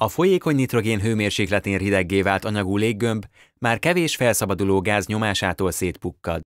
A folyékony nitrogén hőmérsékletén hideggé vált anyagú léggömb már kevés felszabaduló gáz nyomásától szétpukkad.